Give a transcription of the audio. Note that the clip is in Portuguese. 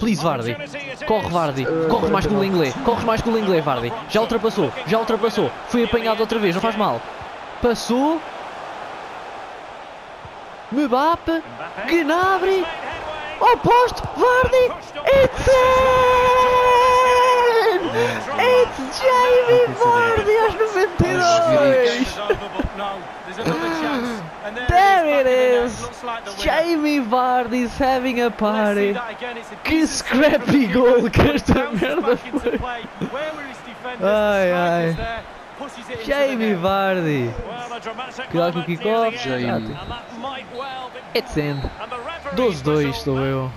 Please, Vardy. Corre, Vardy. Corre mais que o inglês. Corre mais que o inglês, Vardy. Já ultrapassou. Já ultrapassou. Foi apanhado outra vez. Não faz mal. Passou. Mbappe. Gnabry. Ao posto. Vardy. It's in! It's Jamie Vardy aos 92. It is. Jamie Vardy's having a party. Que scrappy goal que esta merda foi. Ai, ai. Jamie Vardy. Cuidado com o kickoff. Jamie. It's in. 12-2 estou eu.